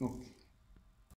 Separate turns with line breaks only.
okay.